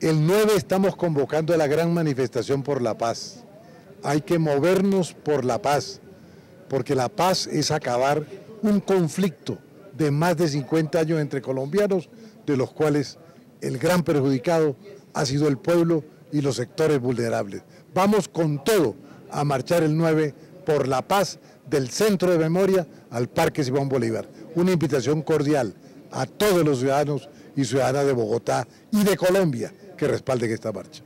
El 9 estamos convocando a la gran manifestación por la paz. Hay que movernos por la paz, porque la paz es acabar un conflicto de más de 50 años entre colombianos, de los cuales el gran perjudicado ha sido el pueblo y los sectores vulnerables. Vamos con todo a marchar el 9 por la paz del centro de memoria al Parque Simón Bolívar. Una invitación cordial a todos los ciudadanos y ciudadanas de Bogotá y de Colombia que respalden esta marcha.